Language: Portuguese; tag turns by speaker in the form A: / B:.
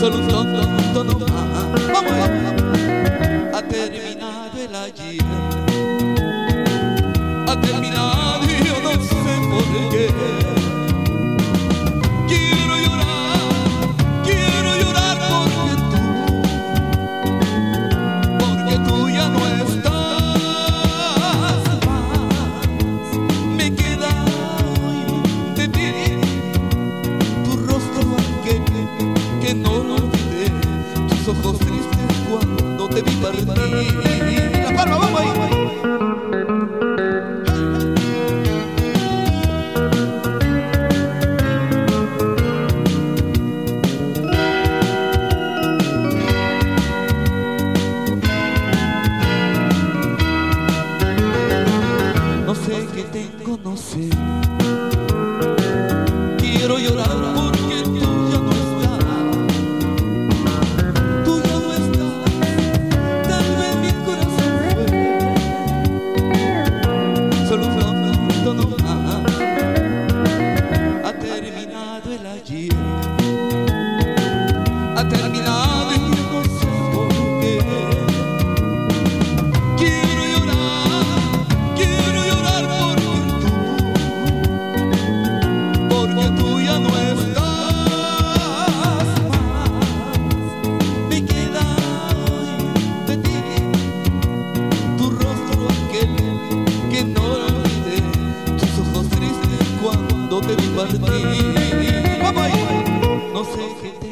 A: solución autónoma. Vamos a terminar el allí. Não sei quem tem com não sei. Quero chorar por. cuando te vi partir. Bye bye. No sé qué te